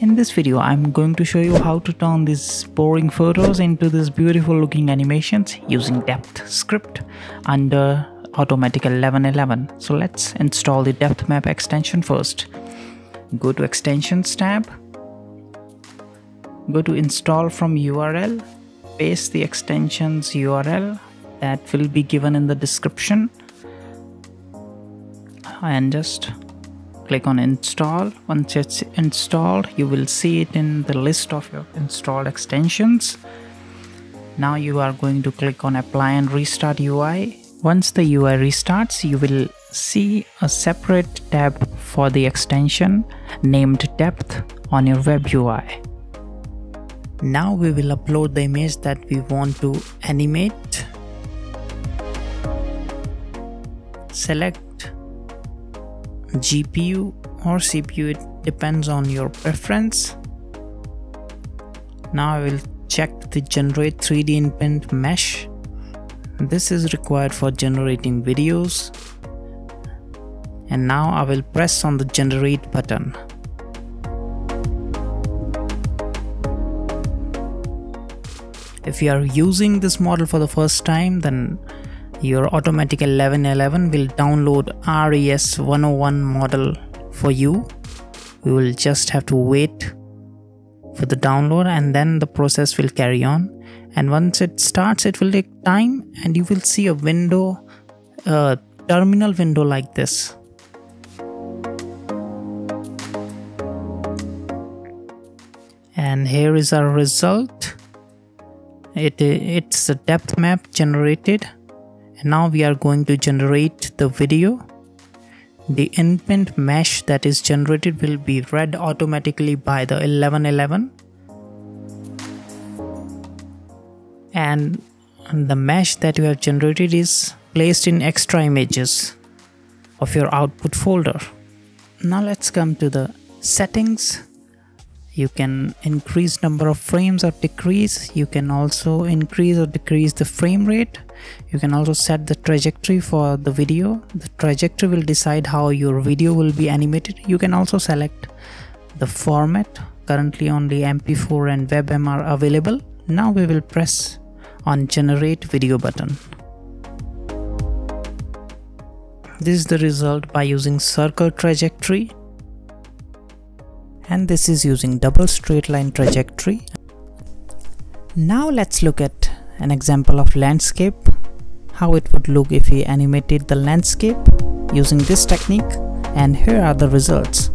In this video, I'm going to show you how to turn these boring photos into these beautiful looking animations using depth script under Automatic 1111. So let's install the depth map extension first. Go to extensions tab, go to install from URL, paste the extensions URL that will be given in the description and just click on install. Once it's installed you will see it in the list of your installed extensions. Now you are going to click on apply and restart UI once the UI restarts you will see a separate tab for the extension named depth on your web UI now we will upload the image that we want to animate. Select GPU or CPU it depends on your preference. Now I will check the generate 3d input mesh. This is required for generating videos. And now I will press on the generate button. If you are using this model for the first time then your automatic 1111 will download res 101 model for you. You will just have to wait for the download and then the process will carry on. And once it starts it will take time and you will see a window a terminal window like this. And here is our result. It it's a depth map generated and now we are going to generate the video. The input mesh that is generated will be read automatically by the 1111 and the mesh that you have generated is placed in extra images of your output folder. Now let's come to the settings you can increase number of frames or decrease. You can also increase or decrease the frame rate. You can also set the trajectory for the video. The trajectory will decide how your video will be animated. You can also select the format. Currently only mp4 and webm are available. Now we will press on generate video button. This is the result by using circle trajectory and this is using double straight line trajectory. Now let's look at an example of landscape how it would look if we animated the landscape using this technique and here are the results